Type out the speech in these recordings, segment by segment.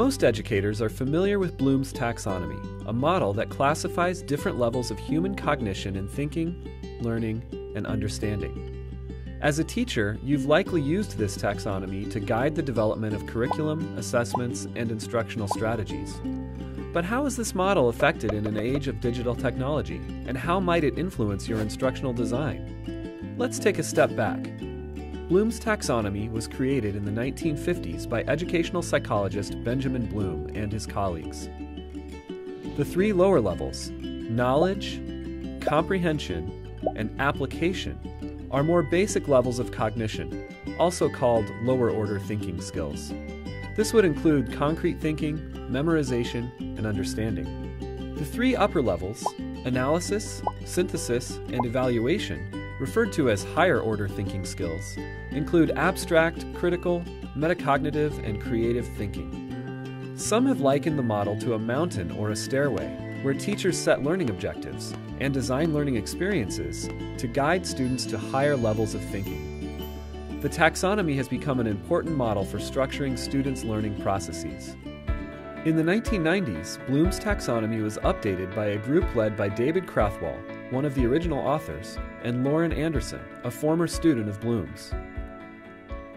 Most educators are familiar with Bloom's taxonomy, a model that classifies different levels of human cognition in thinking, learning, and understanding. As a teacher, you've likely used this taxonomy to guide the development of curriculum, assessments, and instructional strategies. But how is this model affected in an age of digital technology, and how might it influence your instructional design? Let's take a step back. Bloom's taxonomy was created in the 1950s by educational psychologist Benjamin Bloom and his colleagues. The three lower levels knowledge, comprehension, and application are more basic levels of cognition, also called lower order thinking skills. This would include concrete thinking, memorization, and understanding. The three upper levels, analysis, synthesis, and evaluation, referred to as higher order thinking skills, include abstract, critical, metacognitive, and creative thinking. Some have likened the model to a mountain or a stairway, where teachers set learning objectives and design learning experiences to guide students to higher levels of thinking. The taxonomy has become an important model for structuring students' learning processes. In the 1990s, Bloom's taxonomy was updated by a group led by David Krathwohl, one of the original authors, and Lauren Anderson, a former student of Bloom's.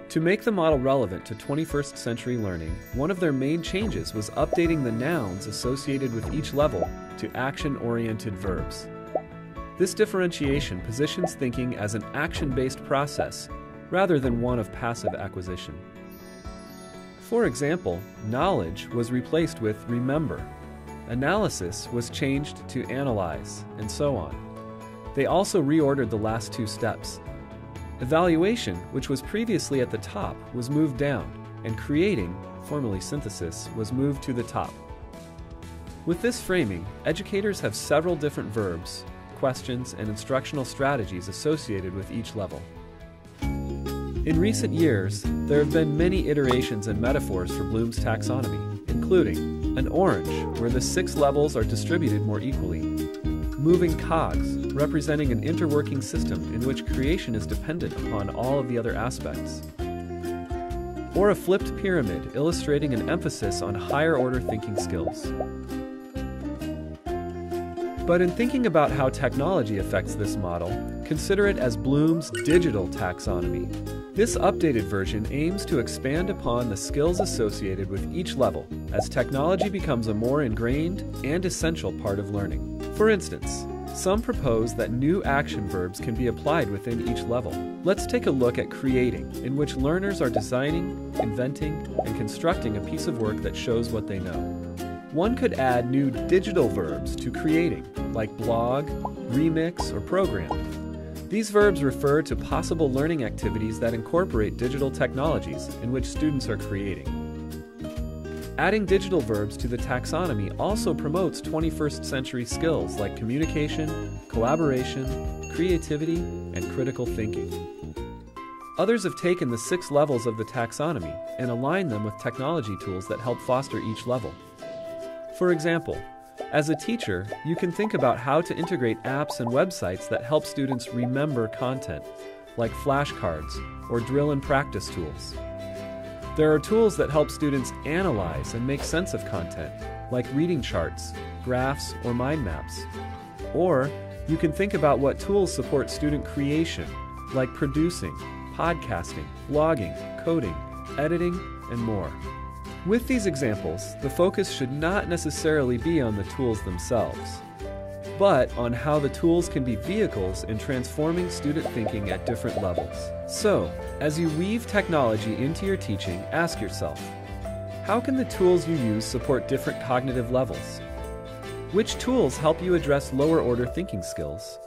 To make the model relevant to 21st century learning, one of their main changes was updating the nouns associated with each level to action oriented verbs. This differentiation positions thinking as an action based process rather than one of passive acquisition. For example, knowledge was replaced with remember, analysis was changed to analyze, and so on. They also reordered the last two steps Evaluation, which was previously at the top, was moved down, and creating, formerly synthesis, was moved to the top. With this framing, educators have several different verbs, questions, and instructional strategies associated with each level. In recent years, there have been many iterations and metaphors for Bloom's taxonomy, including an orange, where the six levels are distributed more equally, moving cogs, representing an interworking system in which creation is dependent upon all of the other aspects. Or a flipped pyramid illustrating an emphasis on higher order thinking skills. But in thinking about how technology affects this model, consider it as Bloom's digital taxonomy. This updated version aims to expand upon the skills associated with each level as technology becomes a more ingrained and essential part of learning. For instance, some propose that new action verbs can be applied within each level. Let's take a look at creating, in which learners are designing, inventing, and constructing a piece of work that shows what they know. One could add new digital verbs to creating, like blog, remix, or program. These verbs refer to possible learning activities that incorporate digital technologies in which students are creating. Adding digital verbs to the taxonomy also promotes 21st century skills like communication, collaboration, creativity, and critical thinking. Others have taken the six levels of the taxonomy and aligned them with technology tools that help foster each level. For example, as a teacher, you can think about how to integrate apps and websites that help students remember content, like flashcards or drill and practice tools. There are tools that help students analyze and make sense of content, like reading charts, graphs, or mind maps. Or you can think about what tools support student creation, like producing, podcasting, blogging, coding, editing, and more. With these examples, the focus should not necessarily be on the tools themselves but on how the tools can be vehicles in transforming student thinking at different levels. So, as you weave technology into your teaching, ask yourself how can the tools you use support different cognitive levels? Which tools help you address lower order thinking skills?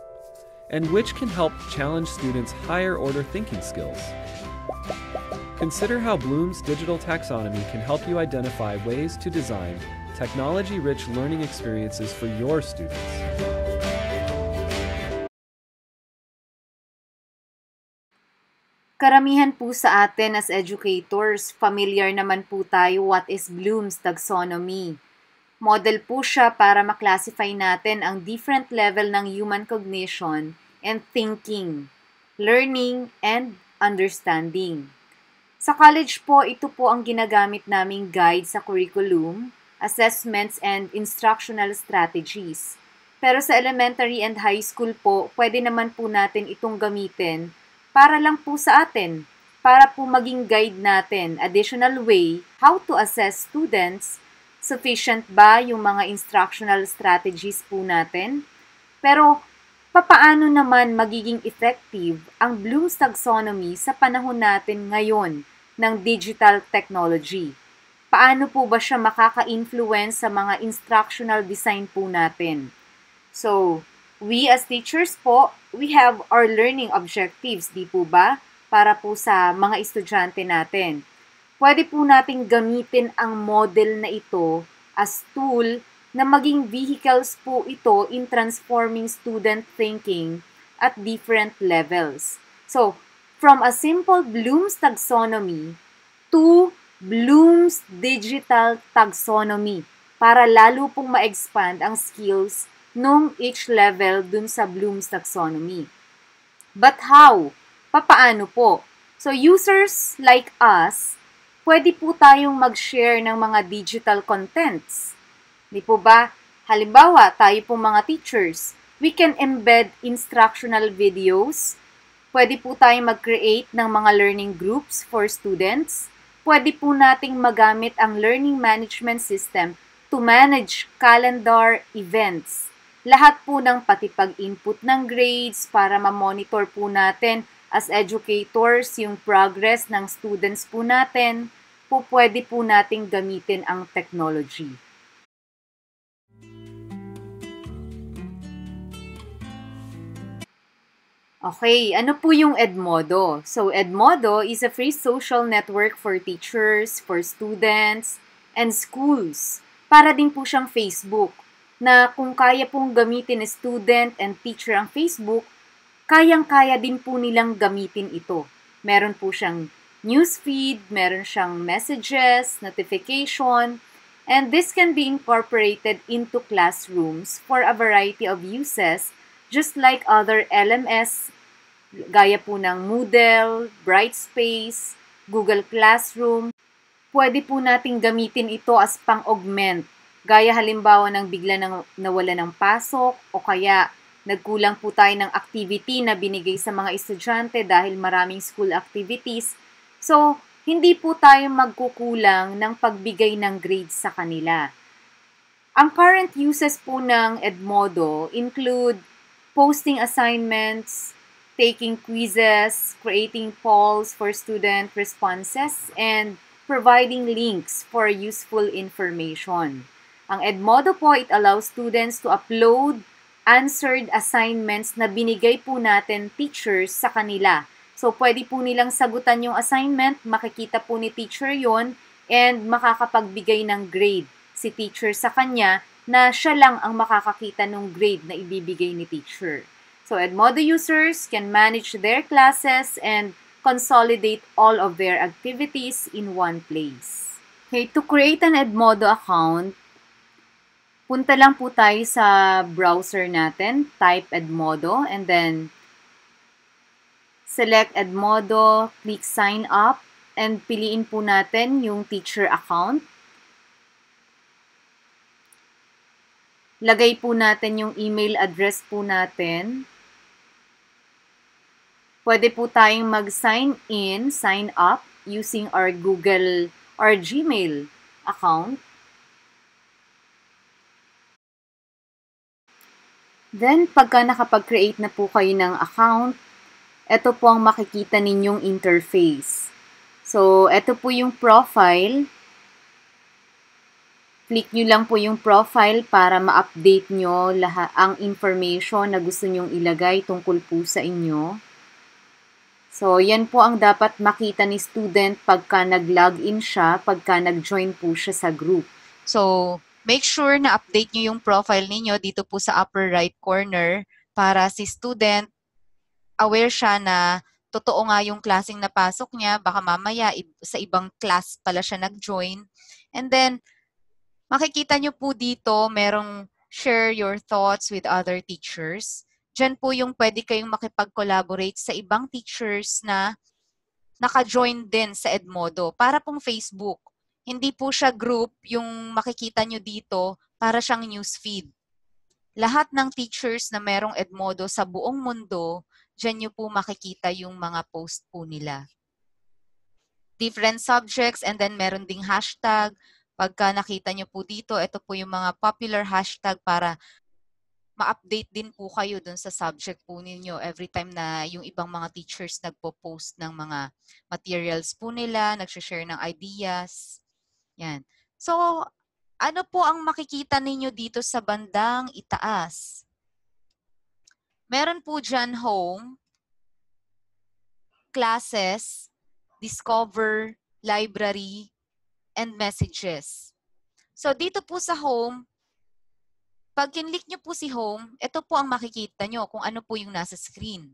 And which can help challenge students' higher order thinking skills? Consider how Bloom's digital taxonomy can help you identify ways to design technology rich learning experiences for your students. Karamihan po sa atin as educators, familiar naman po tayo what is Bloom's taxonomy. Model po siya para maklasify natin ang different level ng human cognition and thinking, learning, and understanding. Sa college po, ito po ang ginagamit naming guide sa curriculum, assessments, and instructional strategies. Pero sa elementary and high school po, pwede naman po natin itong gamitin para lang po sa atin, para po maging guide natin, additional way, how to assess students, sufficient ba yung mga instructional strategies po natin? Pero papaano naman magiging effective ang Bloom's Taxonomy sa panahon natin ngayon ng digital technology? Paano po ba siya makaka-influence sa mga instructional design po natin? So, we as teachers po, we have our learning objectives, di po ba? Para po sa mga estudyante natin. Pwede po nating gamitin ang model na ito as tool na maging vehicles po ito in transforming student thinking at different levels. So, from a simple Bloom's taxonomy to Bloom's digital taxonomy para lalo pong ma-expand ang skills nung each level dun sa Bloom's taxonomy. But how? Papaano po? So users like us, pwede po tayong mag-share ng mga digital contents Di po ba? Halimbawa, tayo pong mga teachers, we can embed instructional videos. Pwede po tayong mag-create ng mga learning groups for students. Pwede po nating magamit ang learning management system to manage calendar events. Lahat po ng pati pag-input ng grades para ma-monitor po natin as educators yung progress ng students po natin, po pwede po nating gamitin ang technology. Okay, ano po yung Edmodo? So, Edmodo is a free social network for teachers, for students, and schools. Para din po siyang Facebook, na kung kaya pong gamitin ni student and teacher ang Facebook, kayang-kaya din po nilang gamitin ito. Meron po siyang newsfeed, meron siyang messages, notification, and this can be incorporated into classrooms for a variety of uses just like other LMS gaya po ng Moodle, Brightspace, Google Classroom. Pwede po nating gamitin ito as pang-augment, gaya halimbawa ng bigla nang nawala ng pasok o kaya nagkulang po tayo ng activity na binigay sa mga estudyante dahil maraming school activities. So, hindi po tayo magkukulang ng pagbigay ng grades sa kanila. Ang current uses po ng Edmodo include posting assignments, taking quizzes, creating polls for student responses, and providing links for useful information. Ang Edmodo po, it allows students to upload answered assignments na binigay po natin teachers sa kanila. So, pwede po nilang sagutan yung assignment, makikita po ni teacher yon and makakapagbigay ng grade si teacher sa kanya na siya lang ang makakakita ng grade na ibibigay ni teacher. So Edmodo users can manage their classes and consolidate all of their activities in one place. Okay, to create an Edmodo account, punta lang po tayo sa browser natin, type Edmodo, and then select Edmodo, click sign up, and piliin po natin yung teacher account. Lagay po natin yung email address po natin pwede po tayong mag-sign in, sign up using our Google or Gmail account. Then, pagka nakapag-create na po kayo ng account, ito po ang makikita ninyong interface. So, ito po yung profile. Click nyo lang po yung profile para ma-update nyo ang information na gusto nyong ilagay tungkol po sa inyo. So, yan po ang dapat makita ni student pagka nag-login siya, pagka nag-join po siya sa group. So, make sure na update nyo yung profile ninyo dito po sa upper right corner para si student aware siya na totoo nga yung klaseng napasok niya, baka mamaya sa ibang class pala siya nag-join. And then, makikita nyo po dito, merong share your thoughts with other teachers. Diyan po yung pwede kayong makipag-collaborate sa ibang teachers na naka-join din sa Edmodo. Para pong Facebook. Hindi po siya group yung makikita nyo dito para siyang newsfeed. Lahat ng teachers na merong Edmodo sa buong mundo, dyan nyo po makikita yung mga post po nila. Different subjects and then meron ding hashtag. Pagka nakita nyo po dito, ito po yung mga popular hashtag para ma-update din po kayo dun sa subject po ninyo every time na yung ibang mga teachers nagpo-post ng mga materials po nila, nag-share ng ideas. Yan. So, ano po ang makikita ninyo dito sa bandang itaas? Meron po dyan home, classes, discover, library, and messages. So, dito po sa home, pag kinlik nyo po si home, ito po ang makikita nyo kung ano po yung nasa screen.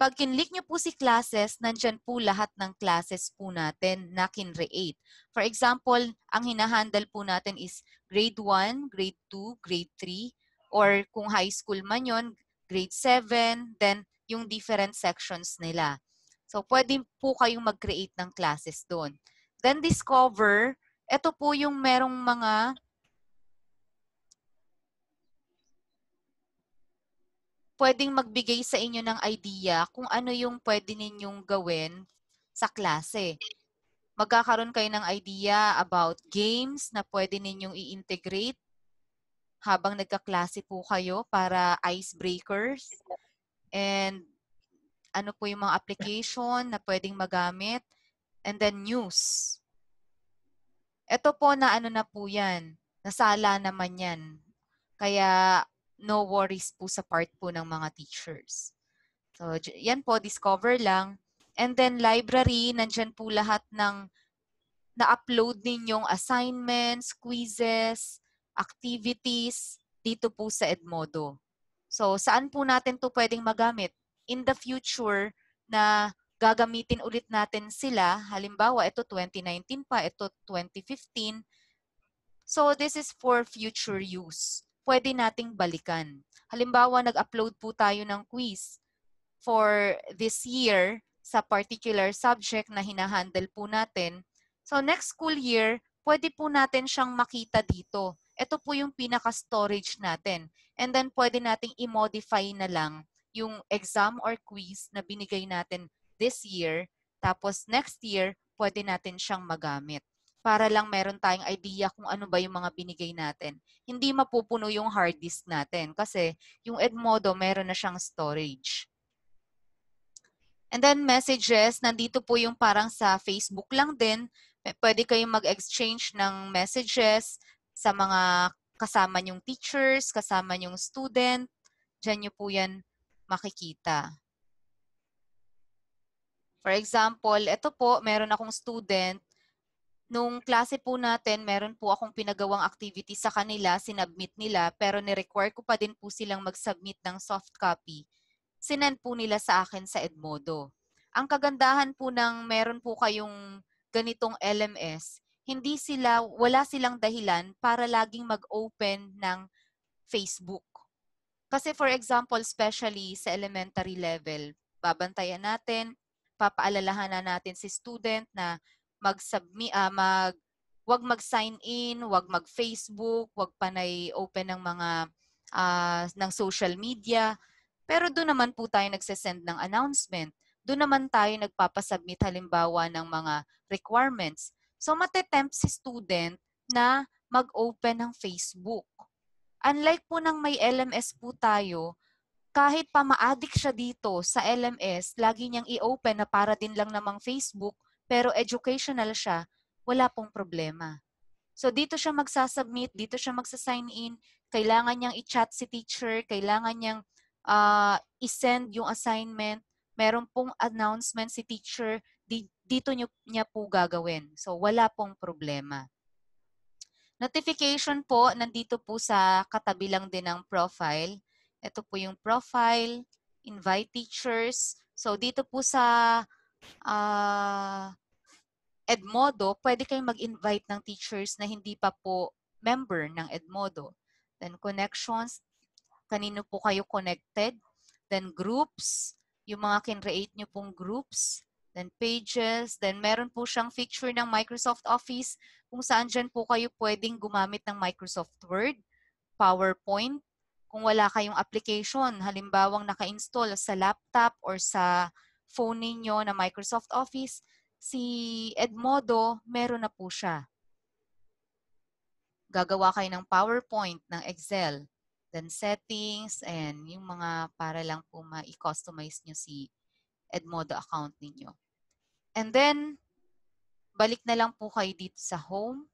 Pag kinlik nyo po si classes, nandyan po lahat ng classes po natin na kinreate. For example, ang hinahandle po natin is grade 1, grade 2, grade 3, or kung high school man yon, grade 7, then yung different sections nila. So, pwede po kayong mag-create ng classes doon. Then, discover, ito po yung merong mga pwedeng magbigay sa inyo ng idea kung ano yung pwede ninyong gawin sa klase. Magkakaroon kayo ng idea about games na pwede ninyong i-integrate habang nagkaklase po kayo para icebreakers. And ano po yung mga application na pwedeng magamit. And then news. Ito po na ano na po yan. Nasala naman yan. Kaya no worries po sa part po ng mga teachers. So, yan po, discover lang. And then, library, nandyan po lahat ng na-upload ninyong assignments, quizzes, activities dito po sa Edmodo. So, saan po natin to pwedeng magamit? In the future na gagamitin ulit natin sila, halimbawa, ito 2019 pa, ito 2015. So, this is for future use pwede nating balikan. Halimbawa, nag-upload po tayo ng quiz for this year sa particular subject na hinahandle po natin. So next school year, pwede po natin siyang makita dito. Ito po yung pinaka-storage natin. And then pwede nating i-modify na lang yung exam or quiz na binigay natin this year. Tapos next year, pwede natin siyang magamit para lang meron tayong idea kung ano ba yung mga binigay natin. Hindi mapupuno yung hard disk natin kasi yung Edmodo meron na siyang storage. And then messages, nandito po yung parang sa Facebook lang din. Pwede kayong mag-exchange ng messages sa mga kasama nyong teachers, kasama nyong student. Diyan nyo po yan makikita. For example, ito po, meron akong student Nung klase po natin, meron po akong pinagawang activity sa kanila, sinubmit nila, pero ni-require ko pa din po silang mag-submit ng soft copy. Sinend po nila sa akin sa Edmodo. Ang kagandahan po ng meron po kayong ganitong LMS, hindi sila, wala silang dahilan para laging mag-open ng Facebook. Kasi for example, especially sa elementary level, babantayan natin, papaalalahan na natin si student na mag-submit, uh, mag, wag mag-sign in, wag mag-Facebook, wag panay open ng mga uh, ng social media. Pero doon naman po tayo nagsesend ng announcement. Doon naman tayo nagpapasubmit halimbawa ng mga requirements. So matetempt si student na mag-open ng Facebook. Unlike po ng may LMS po tayo, kahit pa ma-addict siya dito sa LMS, lagi niyang i-open na para din lang namang Facebook, pero educational siya, wala pong problema. So dito siya magsasubmit, dito siya magsa-sign in, kailangan niyang i-chat si teacher, kailangan niyang uh, i-send yung assignment, meron pong announcement si teacher, di, dito niyo, niya po gagawin. So wala pong problema. Notification po, nandito po sa katabi lang din ng profile. Ito po yung profile, invite teachers. So dito po sa uh, Edmodo, pwede kayong mag-invite ng teachers na hindi pa po member ng Edmodo. Then connections, kanino po kayo connected. Then groups, yung mga kinreate nyo pong groups. then pages, then meron po siyang feature ng Microsoft Office kung saan dyan po kayo pwedeng gumamit ng Microsoft Word, PowerPoint, kung wala kayong application, halimbawang naka-install sa laptop or sa phone ninyo na Microsoft Office, si Edmodo, meron na po siya. Gagawa kayo ng PowerPoint, ng Excel, then settings, and yung mga para lang po ma-customize nyo si Edmodo account ninyo. And then, balik na lang po kayo dito sa home.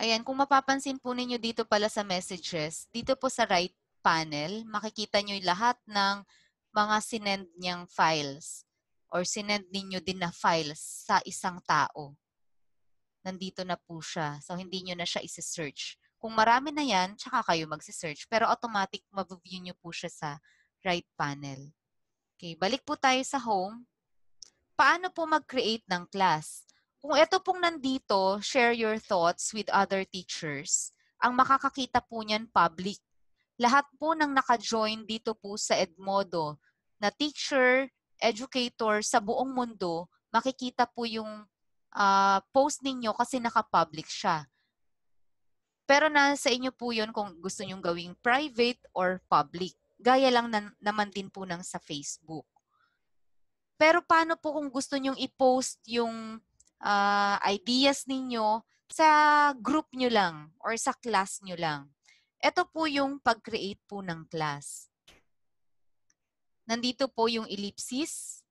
Ayan, kung mapapansin po ninyo dito pala sa messages, dito po sa right panel, makikita nyo lahat ng mga sinend niyang files or sinend ninyo din na files sa isang tao. Nandito na po siya. So, hindi nyo na siya isi-search. Kung marami na yan, tsaka kayo magsi-search. Pero automatic, mabview nyo po siya sa right panel. Okay, balik po tayo sa home. Paano po mag-create ng class? Kung ito pong nandito, share your thoughts with other teachers, ang makakakita po niyan public. Lahat po ng naka-join dito po sa Edmodo na teacher, educator sa buong mundo, makikita po yung uh, post ninyo kasi naka-public siya. Pero nasa inyo po yun kung gusto nyong gawing private or public. Gaya lang na, naman din po ng sa Facebook. Pero paano po kung gusto nyong i-post yung uh, ideas ninyo sa group nyo lang or sa class nyo lang? Ito po yung pag-create po ng class. Nandito po yung ellipsis.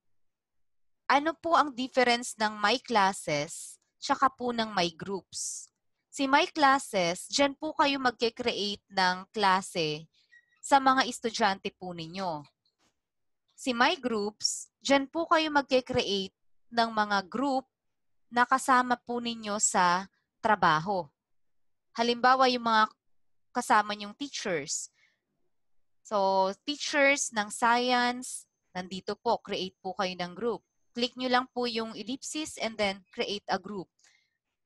Ano po ang difference ng my classes tsaka po ng my groups? Si my classes, dyan po kayo magke-create ng klase sa mga estudyante po ninyo. Si My Groups, dyan po kayo magke-create ng mga group na kasama po ninyo sa trabaho. Halimbawa, yung mga kasama nyong teachers. So, teachers ng science, nandito po, create po kayo ng group. Click nyo lang po yung ellipsis and then create a group.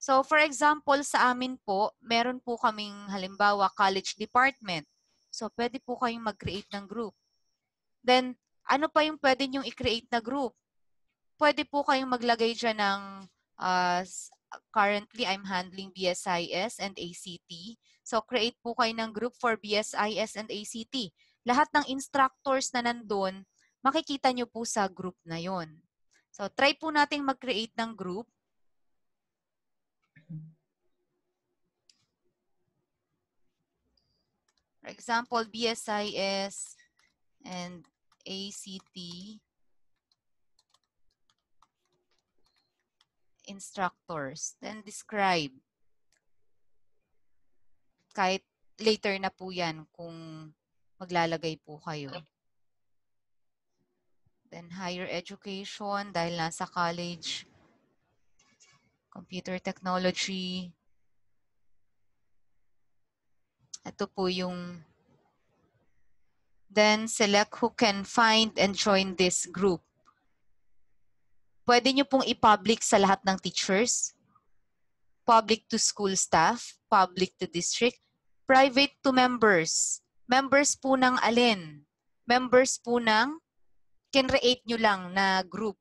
So, for example, sa amin po, meron po kaming halimbawa college department. So, pwede po kayong mag-create ng group. Then, ano pa yung pwede nyong i-create na group? Pwede po kayong maglagay dyan ng, uh, currently I'm handling BSIS and ACT. So, create po kayo ng group for BSIS and ACT. Lahat ng instructors na nandun, makikita nyo po sa group na yon. So, try po nating mag-create ng group. For example, BSIS and ACT instructors. Then describe. Kahit later na po yan kung maglalagay po kayo. Then higher education dahil nasa college. Computer technology. Ito po yung then select who can find and join this group. Pwede nyo pong i-public sa lahat ng teachers, public to school staff, public to district, private to members. Members po ng alin? Members po ng kinreate nyo lang na group.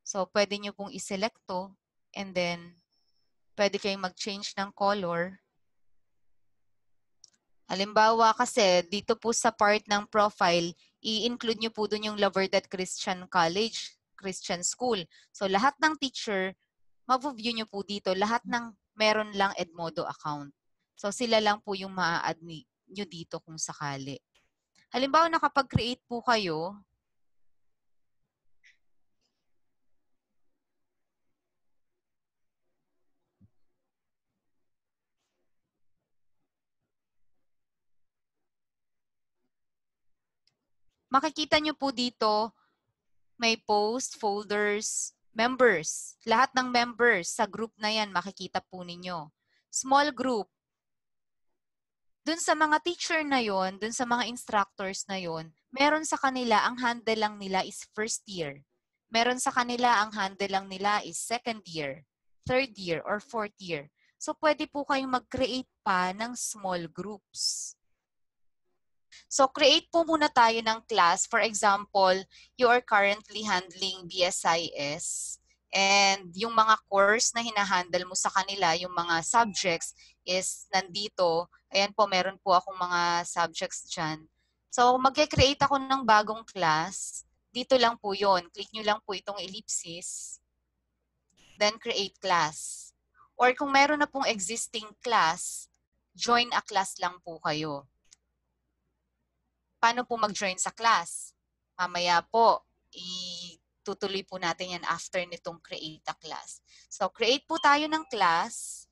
So, pwede nyo pong i-select to and then pwede kayong mag-change ng color Halimbawa kasi, dito po sa part ng profile, i-include nyo po dun yung La Verdad Christian College, Christian School. So, lahat ng teacher, ma-view nyo po dito, lahat ng meron lang Edmodo account. So, sila lang po yung ma-add nyo dito kung sakali. Halimbawa, nakapag-create po kayo makikita nyo po dito, may post, folders, members. Lahat ng members sa group na yan, makikita po ninyo. Small group. Dun sa mga teacher na yon, dun sa mga instructors na yon, meron sa kanila, ang handle lang nila is first year. Meron sa kanila, ang handle lang nila is second year, third year, or fourth year. So, pwede po kayong mag-create pa ng small groups. So create po muna tayo ng class. For example, you are currently handling BSIS and yung mga course na hinahandle mo sa kanila, yung mga subjects is nandito. Ayan po, meron po akong mga subjects dyan. So mag-create ako ng bagong class. Dito lang po yon. Click nyo lang po itong ellipsis. Then create class. Or kung meron na pong existing class, join a class lang po kayo paano po mag-join sa class? Mamaya po, itutuloy po natin yan after nitong create a class. So, create po tayo ng class.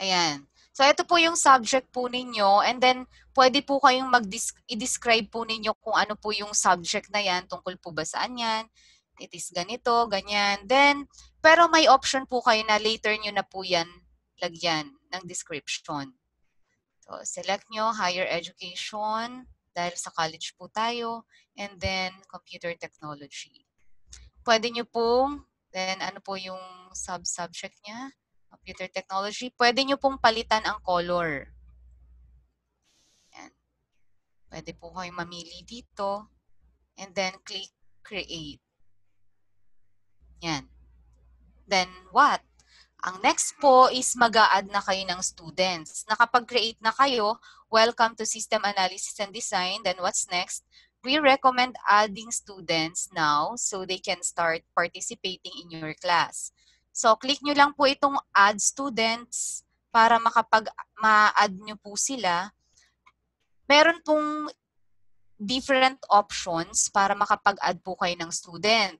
Ayan. So, ito po yung subject po ninyo. And then, pwede po kayong mag-describe po ninyo kung ano po yung subject na yan. Tungkol po ba saan yan? It is ganito, ganyan. Then, pero may option po kayo na later nyo na po yan lagyan ng description. So, select nyo higher education dahil sa college po tayo. And then, computer technology. Pwede nyo pong, then ano po yung sub-subject niya? Computer technology. Pwede nyo pong palitan ang color. Yan. Pwede po kayong mamili dito. And then, click create. Yan. Then, what? Ang next po is mag add na kayo ng students. Nakapag-create na kayo, welcome to System Analysis and Design. Then what's next? We recommend adding students now so they can start participating in your class. So click nyo lang po itong add students para makapag ma-add nyo po sila. Meron pong different options para makapag-add po kayo ng student.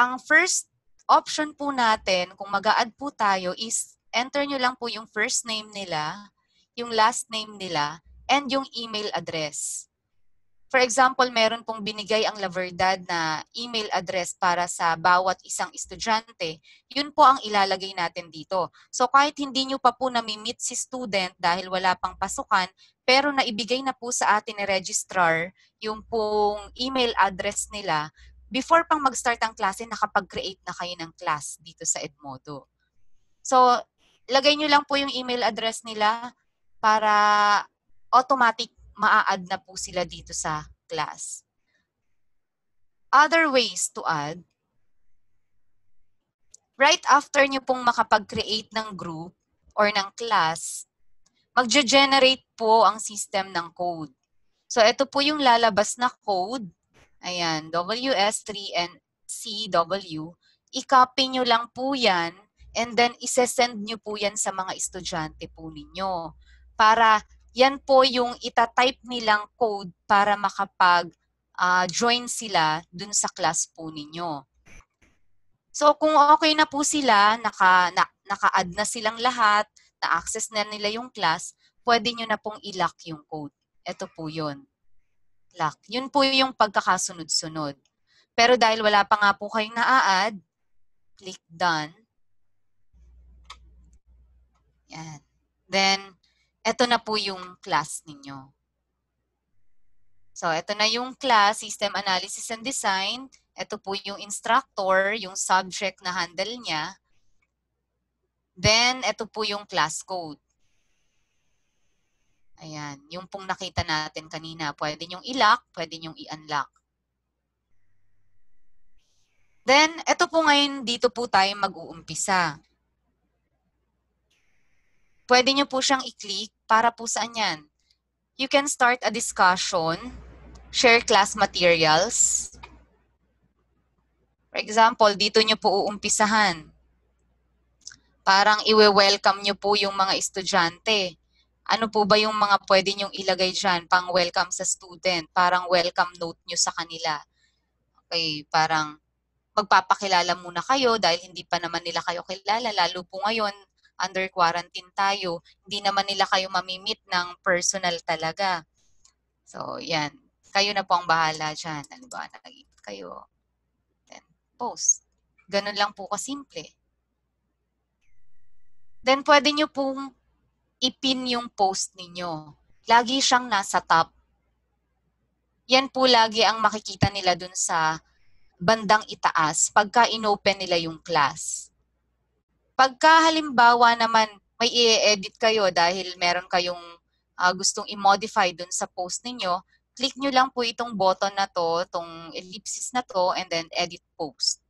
Ang first option po natin, kung mag add po tayo, is enter nyo lang po yung first name nila, yung last name nila, and yung email address. For example, meron pong binigay ang La Verdad na email address para sa bawat isang estudyante. Yun po ang ilalagay natin dito. So kahit hindi nyo pa po nami-meet si student dahil wala pang pasukan, pero naibigay na po sa atin ni registrar yung pong email address nila, before pang mag-start ang klase, nakapag-create na kayo ng class dito sa Edmodo. So, lagay nyo lang po yung email address nila para automatic maa-add na po sila dito sa class. Other ways to add, right after nyo pong makapag-create ng group or ng class, magge-generate po ang system ng code. So, ito po yung lalabas na code Ayan, WS3 and CW. I-copy nyo lang po yan and then isesend nyo po yan sa mga estudyante po ninyo. Para yan po yung itatype nilang code para makapag uh, join sila dun sa class po ninyo. So kung okay na po sila, naka, na, naka-add na silang lahat, na-access na nila yung class, pwede nyo na pong i-lock yung code. Ito po yun lock. Yun po yung pagkakasunod-sunod. Pero dahil wala pa nga po kayong na-add, click done. Yan. Then, eto na po yung class ninyo. So, ito na yung class, System Analysis and Design. Ito po yung instructor, yung subject na handle niya. Then, ito po yung class code. Ayan, yung pong nakita natin kanina, pwede nyong i-lock, pwede nyong i-unlock. Then, ito po ngayon, dito po tayo mag-uumpisa. Pwede nyo po siyang i-click para po saan yan. You can start a discussion, share class materials. For example, dito nyo po uumpisahan. Parang iwe-welcome nyo po yung mga estudyante ano po ba yung mga pwede nyong ilagay dyan pang welcome sa student? Parang welcome note nyo sa kanila. Okay, parang magpapakilala muna kayo dahil hindi pa naman nila kayo kilala. Lalo po ngayon, under quarantine tayo, hindi naman nila kayo mamimit ng personal talaga. So, yan. Kayo na po ang bahala dyan. Ano ba, nag kayo. Then, post. Ganun lang po kasimple. Then, pwede nyo pong ipin yung post ninyo. Lagi siyang nasa top. Yan po lagi ang makikita nila dun sa bandang itaas pagka inopen nila yung class. Pagka halimbawa naman may i-edit kayo dahil meron kayong uh, gustong i-modify dun sa post ninyo, click nyo lang po itong button na to, itong ellipsis na to, and then edit post.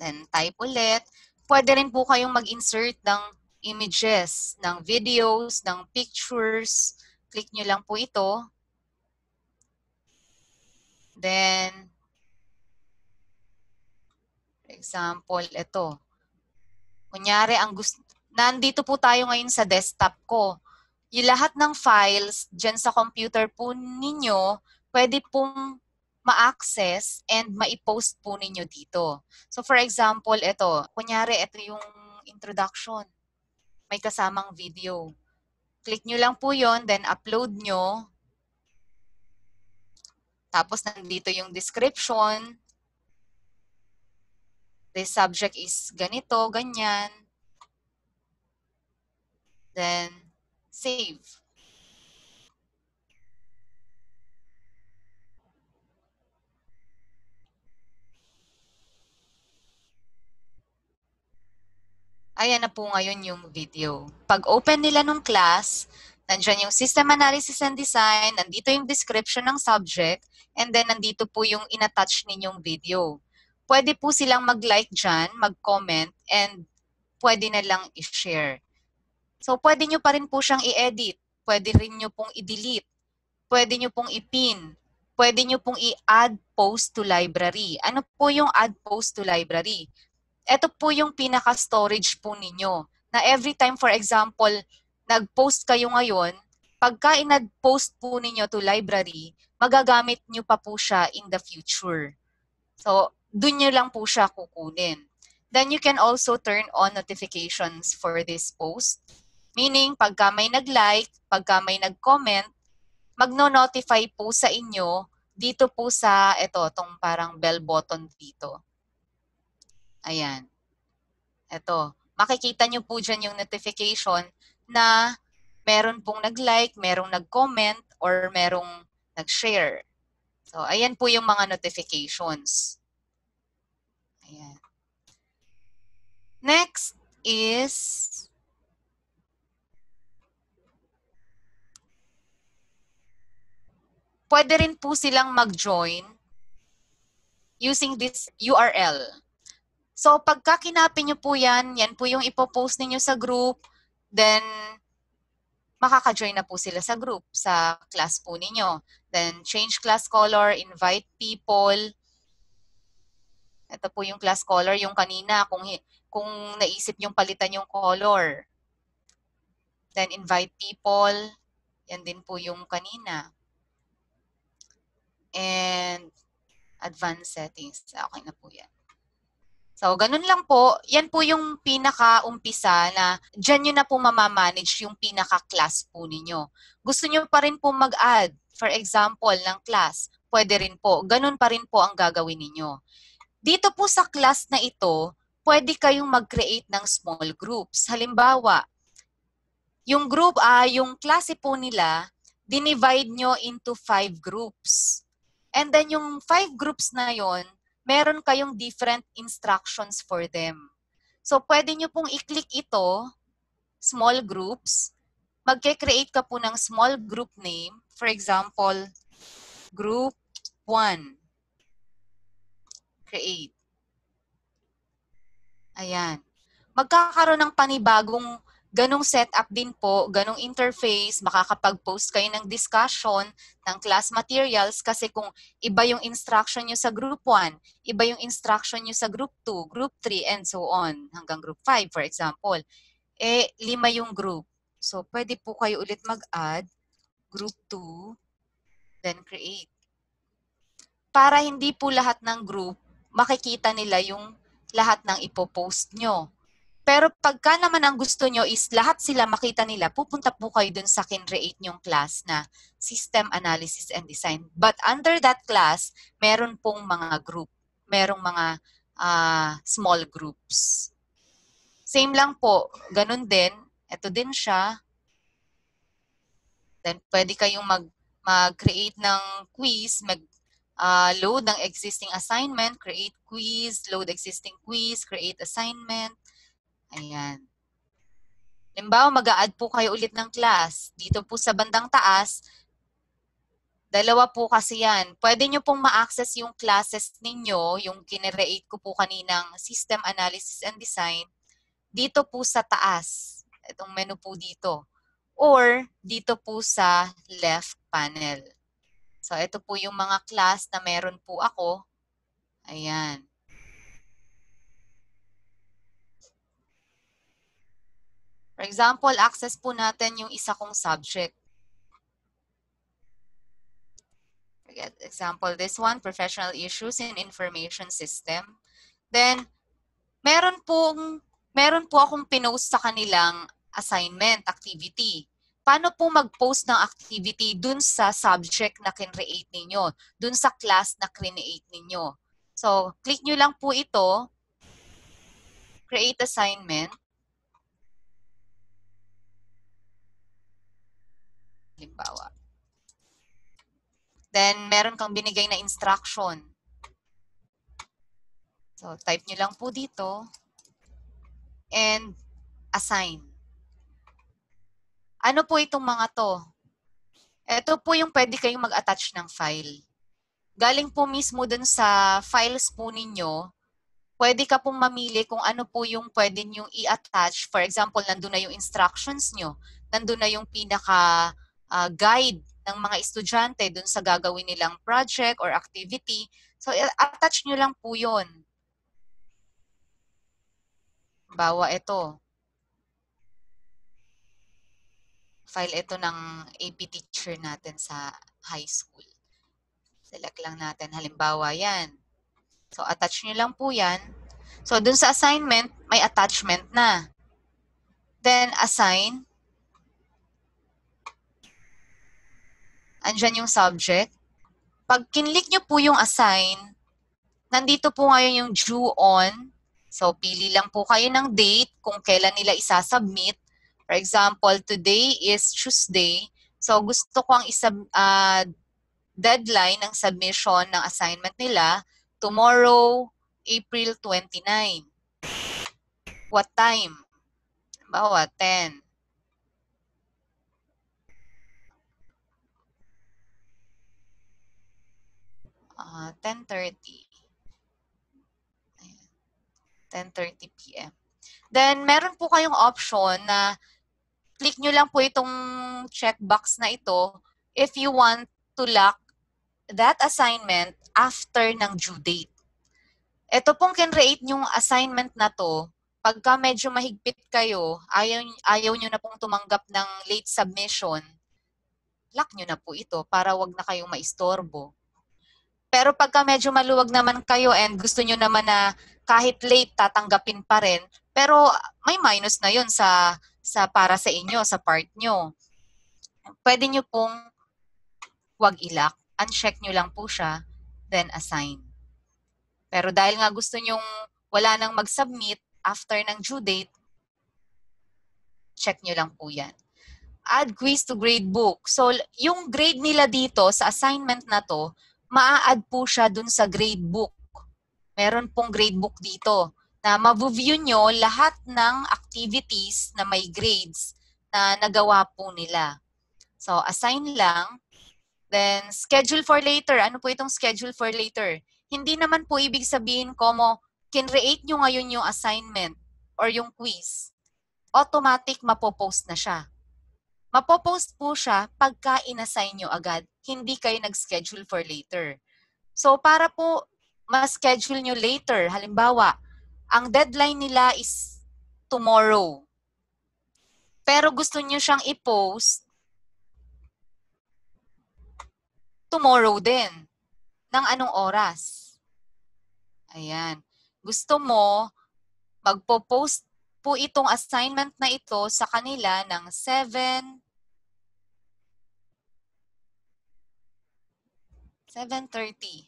Then type ulit. Pwede rin po kayong mag-insert ng images, ng videos, ng pictures. Click nyo lang po ito. Then, for example, ito. Kunyari, ang nandito po tayo ngayon sa desktop ko yung lahat ng files dyan sa computer po ninyo, pwede pong ma-access and ma-post po ninyo dito. So for example, ito, kunyari ito yung introduction. May kasamang video. Click nyo lang po yon then upload nyo. Tapos nandito yung description. The subject is ganito, ganyan. Then, Save. Ayan na po ngayon yung video. Pag open nila nung class, nandyan yung system analysis and design, nandito yung description ng subject, and then nandito po yung inattach ninyong video. Pwede po silang mag-like dyan, mag-comment, and pwede na lang i-share. So, pwede nyo pa rin po siyang i-edit. Pwede rin nyo pong i-delete. Pwede nyo pong i-pin. Pwede nyo pong i-add post to library. Ano po yung add post to library? Ito po yung pinaka-storage po ninyo. Na every time, for example, nag-post kayo ngayon, pagka in-add post po ninyo to library, magagamit nyo pa po siya in the future. So, dun nyo lang po siya kukunin. Then you can also turn on notifications for this post. Meaning, pagka may nag-like, pagka may nag-comment, magno-notify po sa inyo dito po sa, ito, tong parang bell button dito. Ayan. Ito. Makikita nyo po dyan yung notification na meron pong nag-like, merong nag-comment, or merong nag-share. So, ayan po yung mga notifications. Ayan. Next is pwede rin po silang mag-join using this URL. So, pagka kinapin nyo po yan, yan po yung ipopost ninyo sa group, then makaka-join na po sila sa group, sa class po ninyo. Then, change class color, invite people. Ito po yung class color, yung kanina, kung, kung naisip yung palitan yung color. Then, invite people. Yan din po yung kanina and advanced settings. Okay na po yan. So, ganun lang po. Yan po yung pinaka-umpisa na dyan nyo na po mamamanage yung pinaka-class po ninyo. Gusto nyo pa rin po mag-add, for example, ng class. Pwede rin po. Ganun pa rin po ang gagawin ninyo. Dito po sa class na ito, pwede kayong mag-create ng small groups. Halimbawa, yung group, ah, yung klase po nila, dinivide nyo into five groups. And then yung five groups na yon, meron kayong different instructions for them. So pwede nyo pong i-click ito, small groups. Magke-create ka po ng small group name. For example, group 1. Create. Ayan. Magkakaroon ng panibagong ganong setup din po, ganong interface, makakapag-post kayo ng discussion ng class materials kasi kung iba yung instruction nyo sa group 1, iba yung instruction nyo sa group 2, group 3, and so on, hanggang group 5, for example. Eh, lima yung group. So, pwede po kayo ulit mag-add group 2, then create. Para hindi po lahat ng group makikita nila yung lahat ng ipopost nyo. Pero pagka naman ang gusto nyo is lahat sila makita nila, pupunta po kayo dun sa kinreate nyong class na System Analysis and Design. But under that class, meron pong mga group. Merong mga uh, small groups. Same lang po. Ganun din. Ito din siya. Then pwede kayong mag, mag-create ng quiz, mag uh, load ng existing assignment, create quiz, load existing quiz, create assignment, Ayan. Limbawa, mag add po kayo ulit ng class. Dito po sa bandang taas, dalawa po kasi yan. Pwede nyo pong ma-access yung classes ninyo, yung kinereate ko po kaninang System Analysis and Design, dito po sa taas. Itong menu po dito. Or dito po sa left panel. So, ito po yung mga class na meron po ako. Ayan. For example, access po natin yung isa kong subject. Forget example, this one, professional issues in information system. Then, meron pong, meron po akong pinost sa kanilang assignment, activity. Paano po mag-post ng activity dun sa subject na kinreate ninyo, dun sa class na create ninyo. So, click nyo lang po ito, create assignment, halimbawa. Then, meron kang binigay na instruction. So, type nyo lang po dito. And, assign. Ano po itong mga to? Ito po yung pwede kayong mag-attach ng file. Galing po mismo dun sa files po ninyo, pwede ka pong mamili kung ano po yung pwede nyong i-attach. For example, nandun na yung instructions nyo. Nandun na yung pinaka uh, guide ng mga estudyante dun sa gagawin nilang project or activity. So, attach nyo lang po yun. Bawa ito. File ito ng AP teacher natin sa high school. Select lang natin. Halimbawa yan. So, attach nyo lang po yan. So, dun sa assignment, may attachment na. Then, assign. Andyan yung subject. Pag kinlik nyo po yung assign, nandito po ngayon yung due on. So, pili lang po kayo ng date kung kailan nila isasubmit. For example, today is Tuesday. So, gusto ko ang isa, uh, deadline ng submission ng assignment nila tomorrow, April 29. What time? Bawa, 10. Uh, 10.30. 10.30 p.m. Then, meron po kayong option na click nyo lang po itong checkbox na ito if you want to lock that assignment after ng due date. Ito pong kinreate yung assignment na to, pagka medyo mahigpit kayo, ayaw, ayaw nyo na pong tumanggap ng late submission, lock nyo na po ito para wag na kayong maistorbo. Pero pagka medyo maluwag naman kayo and gusto nyo naman na kahit late tatanggapin pa rin, pero may minus na yun sa, sa para sa inyo, sa part nyo. Pwede nyo pong wag ilak. Uncheck nyo lang po siya, then assign. Pero dahil nga gusto nyong wala nang mag-submit after ng due date, check nyo lang po yan. Add quiz to gradebook. So, yung grade nila dito sa assignment na to, maa-add po siya dun sa gradebook. Meron pong gradebook dito na ma-view nyo lahat ng activities na may grades na nagawa po nila. So, assign lang. Then, schedule for later. Ano po itong schedule for later? Hindi naman po ibig sabihin ko mo, kinreate nyo ngayon yung assignment or yung quiz. Automatic mapopost na siya. Mapopost po siya pagka inassign nyo agad hindi kayo nag-schedule for later. So para po ma-schedule nyo later, halimbawa, ang deadline nila is tomorrow. Pero gusto nyo siyang i-post tomorrow din. Ng anong oras? Ayan. Gusto mo, magpo-post po itong assignment na ito sa kanila ng 7 7.30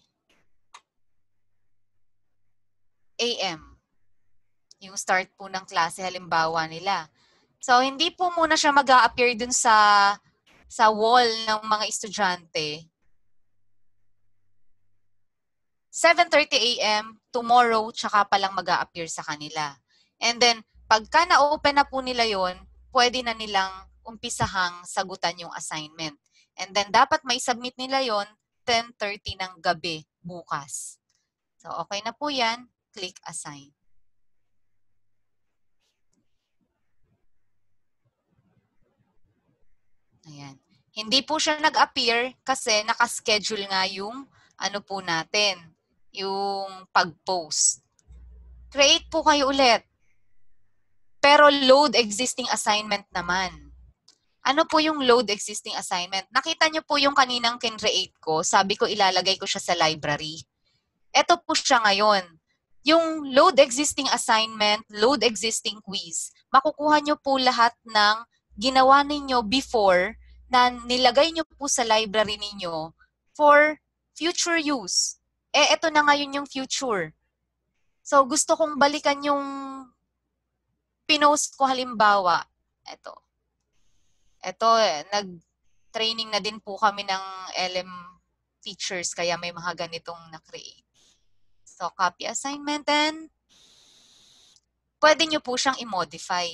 a.m. Yung start po ng klase halimbawa nila. So, hindi po muna siya mag appear dun sa sa wall ng mga estudyante. 7.30 a.m. tomorrow, tsaka pa lang mag appear sa kanila. And then, pagka na-open na po nila yon pwede na nilang umpisahang sagutan yung assignment. And then, dapat may submit nila yon 10.30 ng gabi bukas. So, okay na po yan. Click Assign. Ayan. Hindi po siya nag-appear kasi nakaschedule nga yung ano po natin, yung pag-post. Create po kayo ulit. Pero load existing assignment naman. Ano po yung load existing assignment? Nakita niyo po yung kaninang kinreate ko. Sabi ko ilalagay ko siya sa library. Ito po siya ngayon. Yung load existing assignment, load existing quiz, makukuha niyo po lahat ng ginawa ninyo before na nilagay niyo po sa library ninyo for future use. Eh, ito na ngayon yung future. So, gusto kong balikan yung pinost ko halimbawa. Ito. Ito, nag-training na din po kami ng LM features kaya may mga ganitong na-create. So, copy assignment and pwede nyo po siyang i-modify.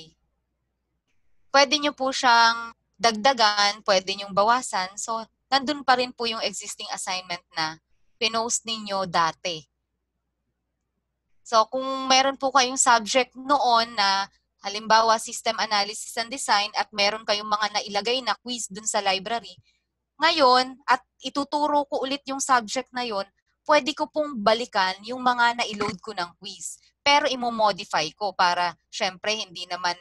Pwede nyo po siyang dagdagan, pwede nyo bawasan. So, nandun pa rin po yung existing assignment na pinost ninyo dati. So, kung meron po kayong subject noon na halimbawa system analysis and design at meron kayong mga nailagay na quiz dun sa library, ngayon, at ituturo ko ulit yung subject na yon, pwede ko pong balikan yung mga na-load ko ng quiz. Pero imo-modify ko para, syempre, hindi naman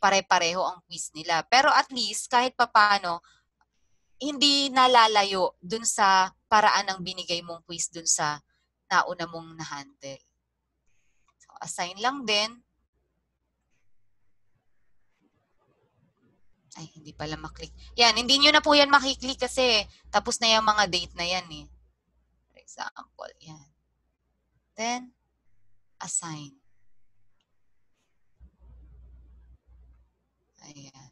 pare-pareho ang quiz nila. Pero at least, kahit papano, hindi nalalayo dun sa paraan ng binigay mong quiz dun sa nauna mong na-handle assign lang din. Ay, hindi pala maklik. Yan, hindi nyo na po yan makiklik kasi tapos na yung mga date na yan eh. For example, yan. Then, assign. Ayan.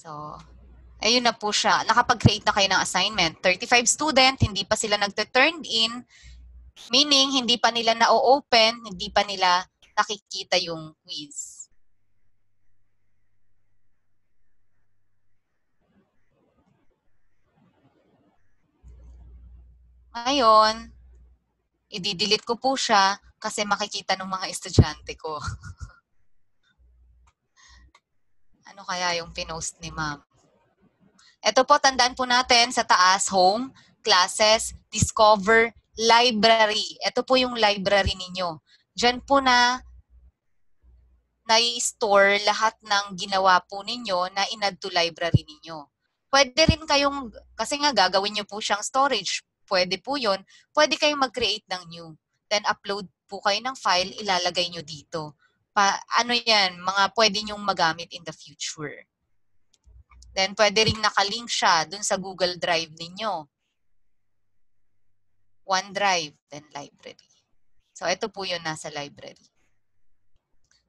So, ayun na po siya. Nakapag-create na kayo ng assignment. 35 student, hindi pa sila nagte-turn in, meaning hindi pa nila na-open, hindi pa nila nakikita yung quiz. Ngayon, i-delete ko po siya kasi makikita ng mga estudyante ko. ano kaya yung pinost ni ma'am? Ito po, tandaan po natin sa taas, home, classes, discover, library. Ito po yung library ninyo. Diyan po na nai-store lahat ng ginawa po ninyo na in-add to library ninyo. Pwede rin kayong, kasi nga gagawin nyo po siyang storage. Pwede po yon Pwede kayong mag-create ng new. Then upload po kayo ng file, ilalagay nyo dito. Pa, ano yan, mga pwede nyong magamit in the future. Then, pwede rin nakalink siya dun sa Google Drive ninyo. OneDrive, then library. So, ito po yung nasa library.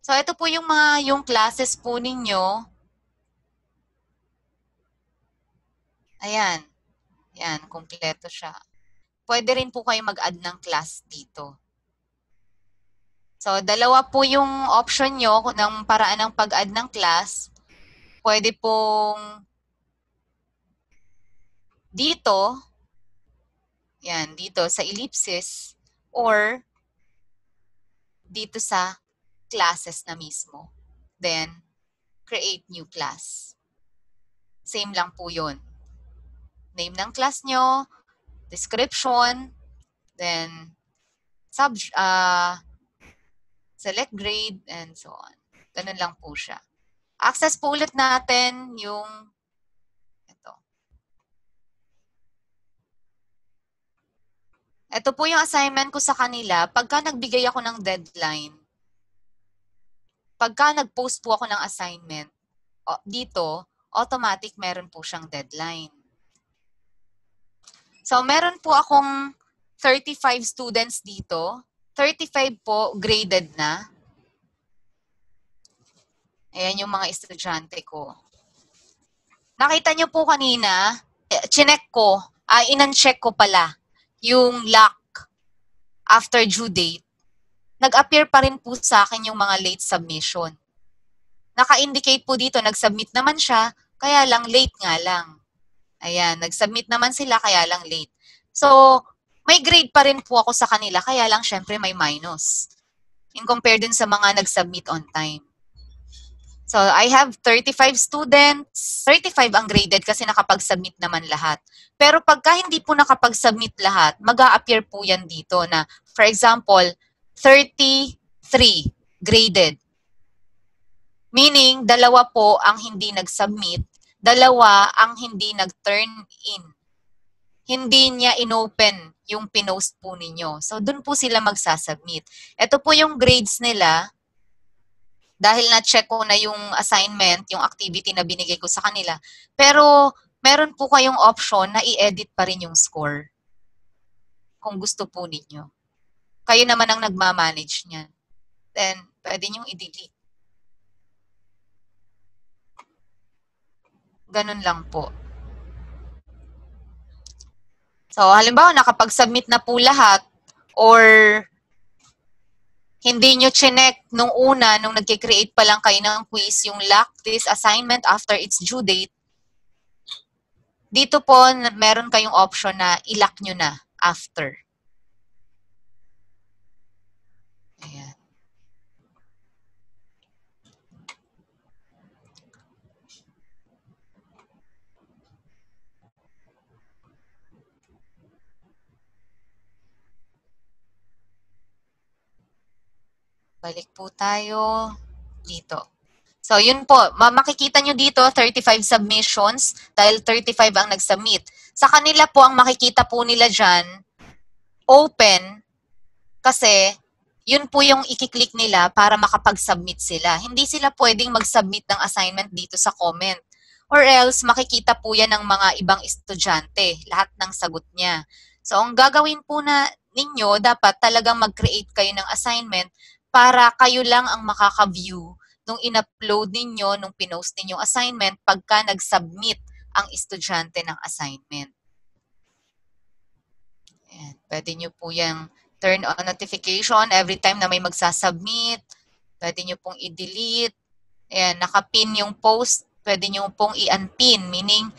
So, ito po yung mga, yung classes po ninyo. Ayan. Ayan, kumpleto siya. Pwede rin po kayo mag-add ng class dito. So, dalawa po yung option nyo ng paraan ng pag-add ng class pwede pong dito, yan, dito sa ellipsis, or dito sa classes na mismo. Then, create new class. Same lang po yun. Name ng class nyo, description, then sub, uh, select grade, and so on. Ganun lang po siya. Access po ulit natin yung ito. Ito po yung assignment ko sa kanila. Pagka nagbigay ako ng deadline, pagka nag-post po ako ng assignment, dito, automatic meron po siyang deadline. So, meron po akong 35 students dito. 35 po graded na. Ayan yung mga estudyante ko. Nakita niyo po kanina, eh, chinek ko, ah, inan-check ko pala yung lock after due date. nag-appear pa rin po sa akin yung mga late submission. Naka-indicate po dito, nag-submit naman siya, kaya lang late nga lang. Ayan, nag-submit naman sila, kaya lang late. So, may grade pa rin po ako sa kanila, kaya lang syempre may minus. In compare din sa mga nag-submit on time. So, I have 35 students. 35 ang graded kasi nakapag-submit naman lahat. Pero pagka hindi po nakapag-submit lahat, mag appear po yan dito na, for example, 33 graded. Meaning, dalawa po ang hindi nag-submit, dalawa ang hindi nag-turn in. Hindi niya inopen yung pinost po ninyo. So, dun po sila magsasubmit. Ito po yung grades nila dahil na-check ko na yung assignment, yung activity na binigay ko sa kanila. Pero meron po kayong option na i-edit pa rin yung score. Kung gusto po ninyo. Kayo naman ang nagmamanage niyan. Then, pwede nyo i-delete. Ganun lang po. So, halimbawa, nakapag-submit na po lahat or hindi nyo chinek nung una, nung nagkikreate pa lang kayo ng quiz, yung lock this assignment after its due date, dito po, meron kayong option na ilock nyo na after. Ayan. Balik po tayo dito. So, yun po. Makikita nyo dito, 35 submissions dahil 35 ang nag-submit. Sa kanila po, ang makikita po nila dyan, open, kasi yun po yung ikiklik nila para makapag-submit sila. Hindi sila pwedeng mag-submit ng assignment dito sa comment. Or else, makikita po yan ng mga ibang estudyante, lahat ng sagot niya. So, ang gagawin po na ninyo, dapat talagang mag-create kayo ng assignment para kayo lang ang makaka-view nung in-upload ninyo, nung pinost ninyong assignment pagka nag-submit ang estudyante ng assignment. Ayan. Pwede nyo po yung turn on notification every time na may magsasubmit. Pwede nyo pong i-delete. Ayan, nakapin yung post, pwede nyo pong i-unpin. Meaning,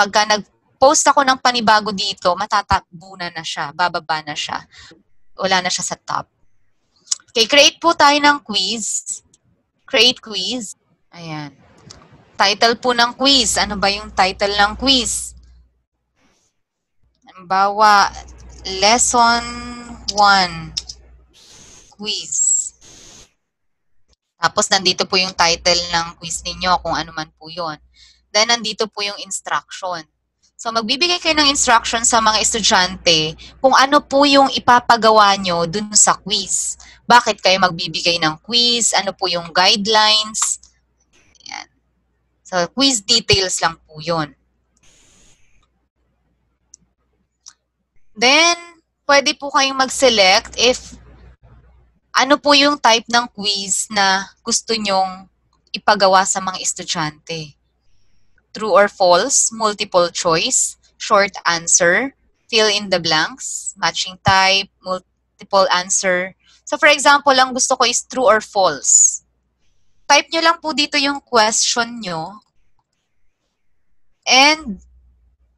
pagka nag-post ako ng panibago dito, matatakbo na siya, bababa na siya. Wala na siya sa top. Okay, create po tayo ng quiz. Create quiz. Ayan. Title po ng quiz. Ano ba yung title ng quiz? Halimbawa, Lesson 1. Quiz. Tapos, nandito po yung title ng quiz ninyo, kung ano man po yon. Then, nandito po yung instruction. So, magbibigay kayo ng instruction sa mga estudyante kung ano po yung ipapagawa nyo dun sa quiz. Bakit kayo magbibigay ng quiz? Ano po yung guidelines? Yan. So, quiz details lang po yun. Then, pwede po kayong mag-select if ano po yung type ng quiz na gusto nyong ipagawa sa mga estudyante true or false, multiple choice, short answer, fill in the blanks, matching type, multiple answer. So for example, ang gusto ko is true or false. Type nyo lang po dito yung question nyo. And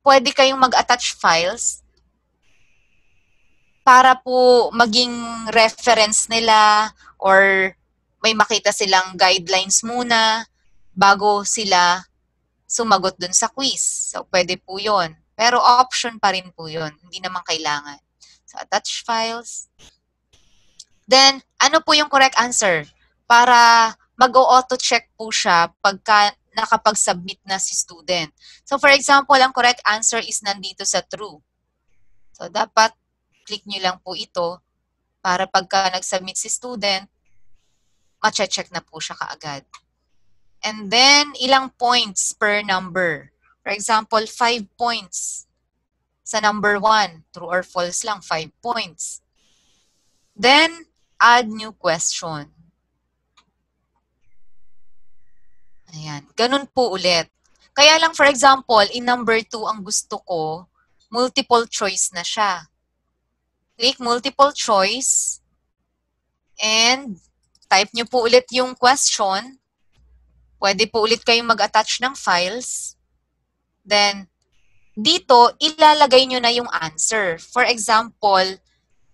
pwede kayong mag-attach files para po maging reference nila or may makita silang guidelines muna bago sila sumagot dun sa quiz. So, pwede po yun. Pero option pa rin po yun. Hindi naman kailangan. So, attach files. Then, ano po yung correct answer? Para mag-auto-check po siya pagka nakapag-submit na si student. So, for example, ang correct answer is nandito sa true. So, dapat click nyo lang po ito para pagka nag-submit si student, ma-check na po siya kaagad. And then, ilang points per number. For example, 5 points. Sa number 1, true or false lang, 5 points. Then, add new question. Ayan. Ganun po ulit. Kaya lang, for example, in number 2, ang gusto ko, multiple choice na siya. Click multiple choice. And type nyo po ulit yung question. Pwede po ulit kayong mag-attach ng files. Then, dito, ilalagay nyo na yung answer. For example,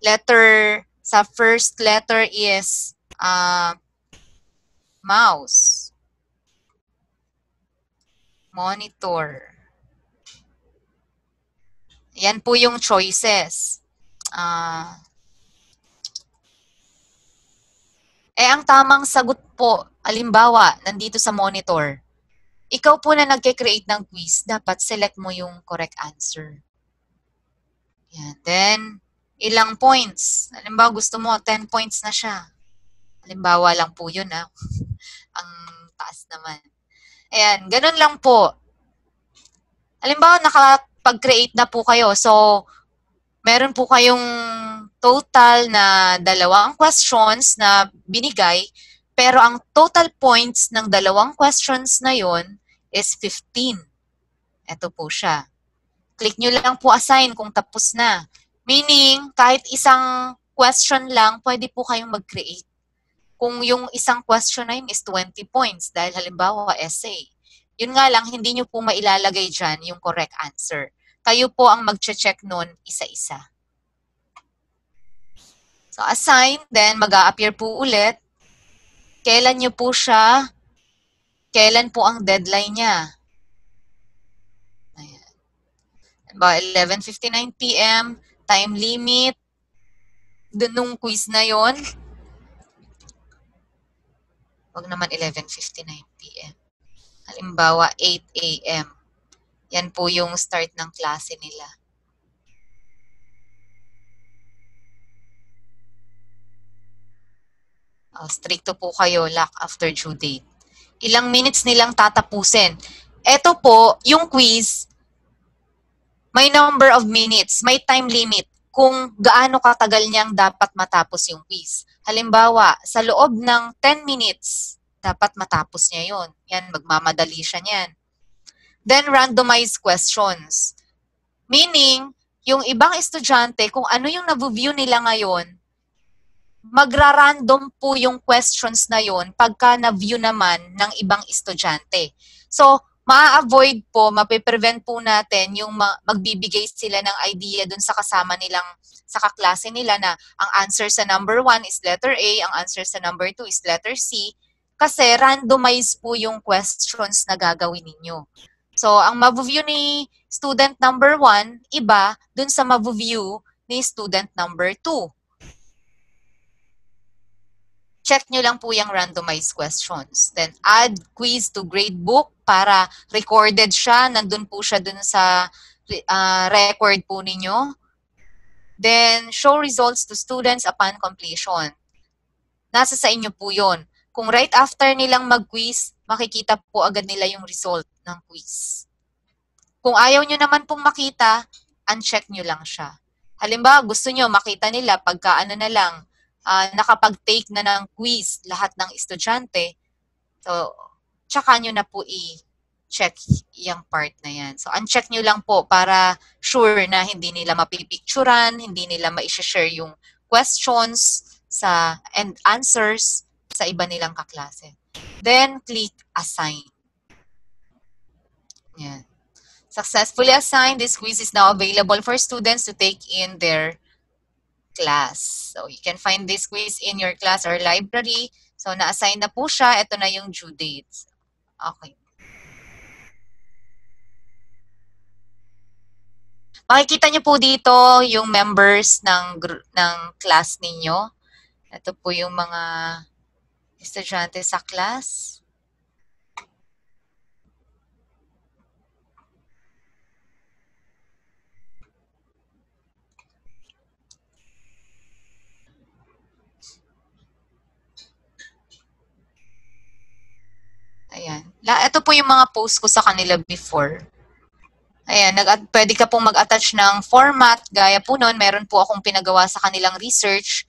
letter, sa first letter is uh, mouse. Monitor. Yan po yung choices. Uh, eh, ang tamang sagot po, alimbawa, nandito sa monitor, ikaw po na nagke-create ng quiz, dapat select mo yung correct answer. Yan. Then, ilang points. Halimbawa, gusto mo, 10 points na siya. Halimbawa lang po yun, ha? Ang taas naman. Ayan, ganun lang po. Halimbawa, nakapag-create na po kayo. So, meron po kayong total na dalawang questions na binigay, pero ang total points ng dalawang questions na yon is 15. Ito po siya. Click nyo lang po assign kung tapos na. Meaning, kahit isang question lang, pwede po kayong mag-create. Kung yung isang question na yun is 20 points, dahil halimbawa essay. Yun nga lang, hindi nyo po mailalagay dyan yung correct answer. Kayo po ang mag-check nun isa-isa. So, assign, then mag appear po ulit. Kailan nyo po siya kailan po ang deadline niya. Ayan. Ba, 11.59 p.m., time limit, nung quiz na yon Wag naman 11.59 p.m. Halimbawa, 8 a.m. Yan po yung start ng klase nila. Oh, stricto po kayo, lock after due date ilang minutes nilang tatapusin. Ito po, yung quiz, may number of minutes, may time limit kung gaano katagal niyang dapat matapos yung quiz. Halimbawa, sa loob ng 10 minutes, dapat matapos niya yon. Yan, magmamadali siya niyan. Then, randomized questions. Meaning, yung ibang estudyante, kung ano yung na-view nila ngayon, magra-random po yung questions na yon pagka na-view naman ng ibang estudyante. So, ma-avoid po, mape-prevent po natin yung ma- magbibigay sila ng idea dun sa kasama nilang, sa kaklase nila na ang answer sa number 1 is letter A, ang answer sa number 2 is letter C, kasi randomize po yung questions na gagawin ninyo. So, ang ma-view ni student number 1, iba dun sa ma-view ni student number 2 check nyo lang po yung randomized questions. Then, add quiz to gradebook para recorded siya. Nandun po siya dun sa uh, record po ninyo. Then, show results to students upon completion. Nasa sa inyo po yon. Kung right after nilang mag-quiz, makikita po agad nila yung result ng quiz. Kung ayaw nyo naman pong makita, uncheck nyo lang siya. Halimbawa, gusto nyo makita nila pagka ano na lang, uh, nakapag-take na ng quiz lahat ng estudyante, so, tsaka nyo na po i-check yung part na yan. So, uncheck nyo lang po para sure na hindi nila mapipicturan, hindi nila ma-share yung questions sa and answers sa iba nilang kaklase. Then, click Assign. Yan. Successfully assigned, this quiz is now available for students to take in their class. So, you can find this quiz in your class or library. So, na-assign na po siya. Ito na yung due dates. Okay. Makikita niyo po dito yung members ng ng class ninyo. Ito po yung mga estudyante sa class. Ayan. La, ito po yung mga post ko sa kanila before. Ayan, nag pwede ka pong mag-attach ng format. Gaya po noon, meron po akong pinagawa sa kanilang research.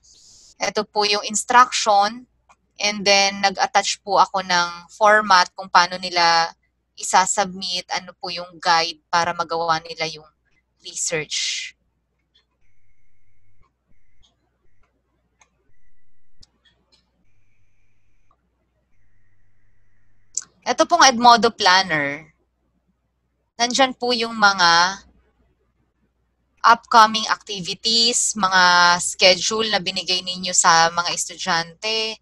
Ito po yung instruction. And then, nag-attach po ako ng format kung paano nila isasubmit, ano po yung guide para magawa nila yung research. Ito pong Edmodo Planner, nandyan po yung mga upcoming activities, mga schedule na binigay ninyo sa mga estudyante.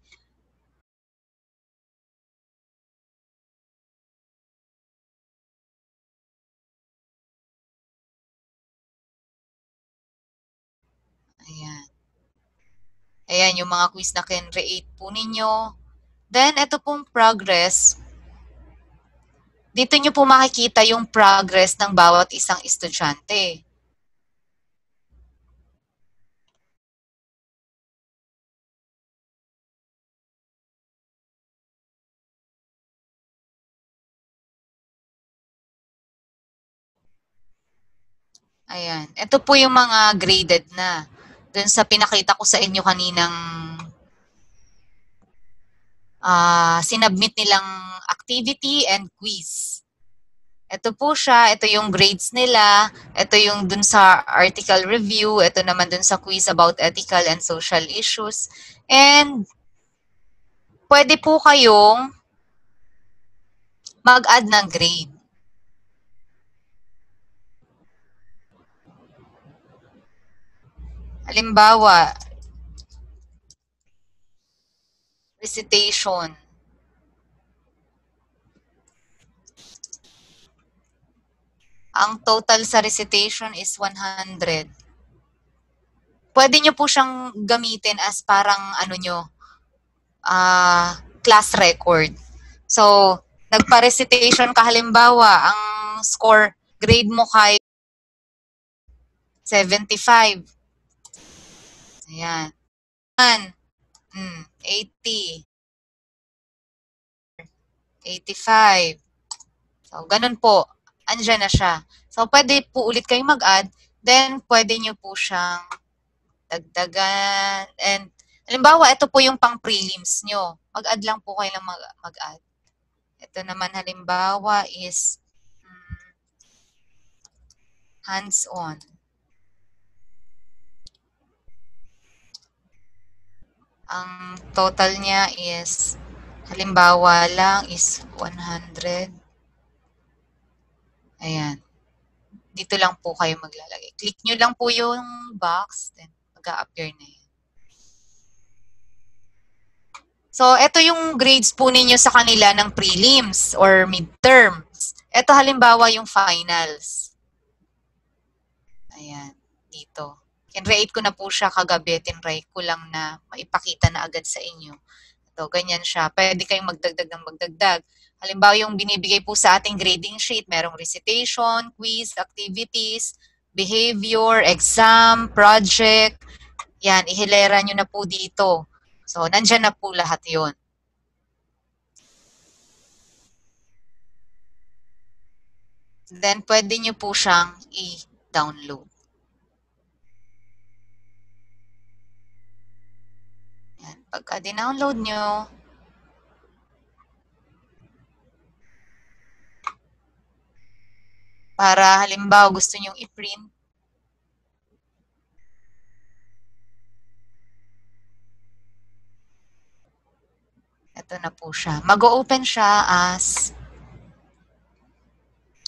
Ayan. Ayan, yung mga quiz na can-create po ninyo. Then, ito pong progress. Dito nyo po makikita yung progress ng bawat isang estudyante. Ayan. Ito po yung mga graded na. Dun sa pinakita ko sa inyo kaninang uh, sinubmit nilang activity and quiz. Ito po siya, ito yung grades nila, ito yung dun sa article review, ito naman dun sa quiz about ethical and social issues. And pwede po kayong mag-add ng grade. Halimbawa, recitation. Ang total sa recitation is 100. Pwede nyo po siyang gamitin as parang ano nyo, uh, class record. So, nagpa-recitation ka halimbawa, ang score, grade mo kay 75. Ayan. Mm, 80. 85. So, ganun po. Andiyan na siya. So, pwede po ulit kayong mag-add. Then, pwede nyo po siyang dagdagan. And, halimbawa, ito po yung pang prelims nyo. Mag-add lang po kayo lang mag-add. Ito naman halimbawa is hmm, hands-on. Ang total niya is, halimbawa lang is 100. Ayan. Dito lang po kayo maglalagay. Click nyo lang po yung box, then mag-a-appear na yan. So, ito yung grades po ninyo sa kanila ng prelims or midterms. Ito halimbawa yung finals. Ayan, dito. Kinrate ko na po siya kagabi, tinry ko lang na maipakita na agad sa inyo. Ito, ganyan siya. Pwede kayong magdagdag ng magdagdag. Halimbawa, yung binibigay po sa ating grading sheet, merong recitation, quiz, activities, behavior, exam, project. Yan, ihilera nyo na po dito. So, nandyan na po lahat yon. Then, pwede nyo po siyang i-download. Pagka dinownload nyo, para halimbawa gusto nyong i-print, ito na po siya. Mag-open siya as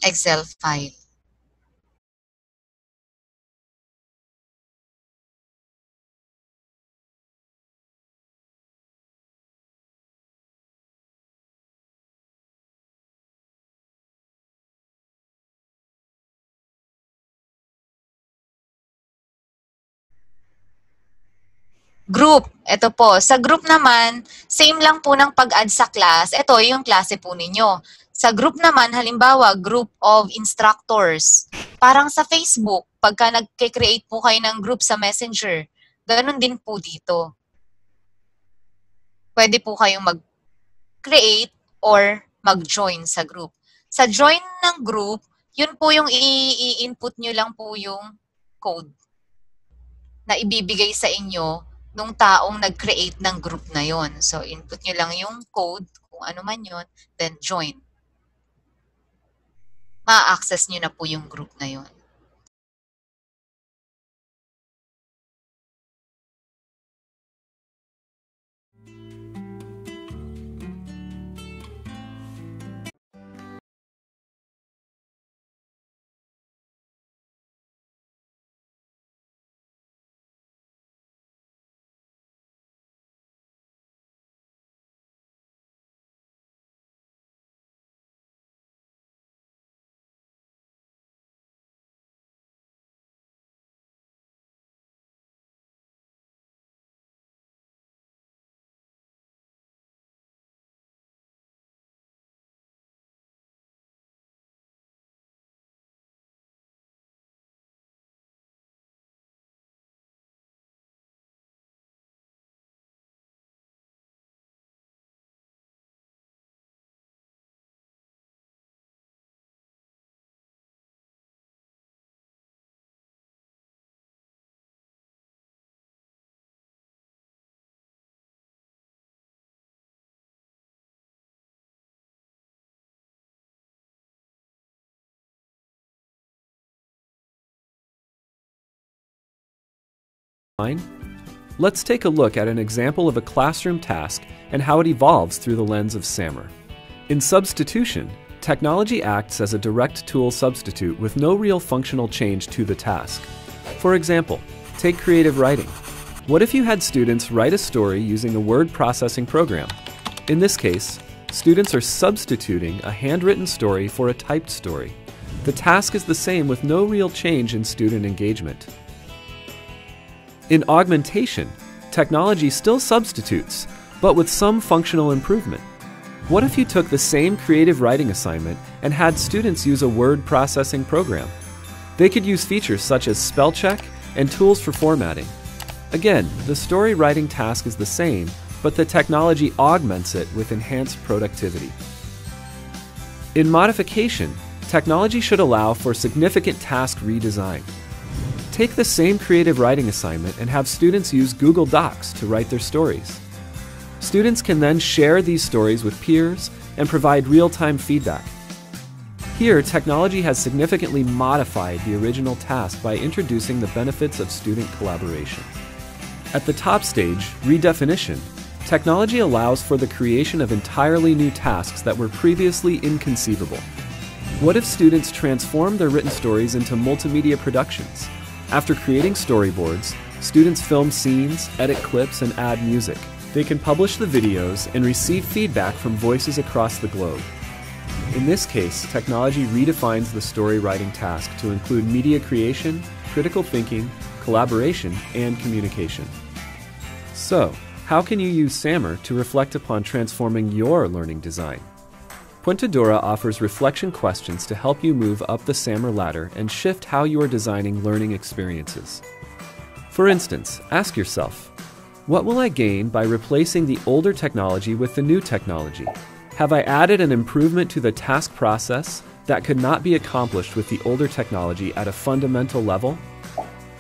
Excel file. Group, ito po. Sa group naman, same lang po ng pag-add sa class. Ito yung klase po ninyo. Sa group naman, halimbawa, group of instructors. Parang sa Facebook, pagka nag-create po kayo ng group sa Messenger, ganun din po dito. Pwede po kayong mag-create or mag-join sa group. Sa join ng group, yun po yung i-input nyo lang po yung code na ibibigay sa inyo nung taong nag-create ng group na yon. So, input nyo lang yung code, kung ano man yon, then join. Ma-access nyo na po yung group na yon. Let's take a look at an example of a classroom task and how it evolves through the lens of SAMR. In substitution, technology acts as a direct tool substitute with no real functional change to the task. For example, take creative writing. What if you had students write a story using a word processing program? In this case, students are substituting a handwritten story for a typed story. The task is the same with no real change in student engagement. In augmentation, technology still substitutes, but with some functional improvement. What if you took the same creative writing assignment and had students use a word processing program? They could use features such as spell check and tools for formatting. Again, the story writing task is the same, but the technology augments it with enhanced productivity. In modification, technology should allow for significant task redesign. Take the same creative writing assignment and have students use Google Docs to write their stories. Students can then share these stories with peers and provide real time feedback. Here, technology has significantly modified the original task by introducing the benefits of student collaboration. At the top stage, redefinition, technology allows for the creation of entirely new tasks that were previously inconceivable. What if students transform their written stories into multimedia productions? After creating storyboards, students film scenes, edit clips, and add music. They can publish the videos and receive feedback from voices across the globe. In this case, technology redefines the story writing task to include media creation, critical thinking, collaboration, and communication. So, how can you use SAMR to reflect upon transforming your learning design? Puentedura offers reflection questions to help you move up the SAMR ladder and shift how you are designing learning experiences. For instance, ask yourself what will I gain by replacing the older technology with the new technology? Have I added an improvement to the task process that could not be accomplished with the older technology at a fundamental level?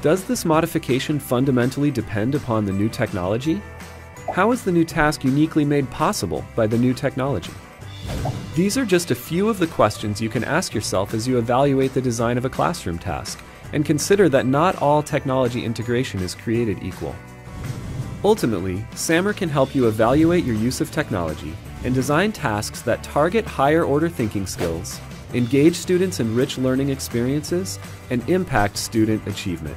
Does this modification fundamentally depend upon the new technology? How is the new task uniquely made possible by the new technology? These are just a few of the questions you can ask yourself as you evaluate the design of a classroom task, and consider that not all technology integration is created equal. Ultimately, SAMR can help you evaluate your use of technology and design tasks that target higher order thinking skills, engage students in rich learning experiences, and impact student achievement.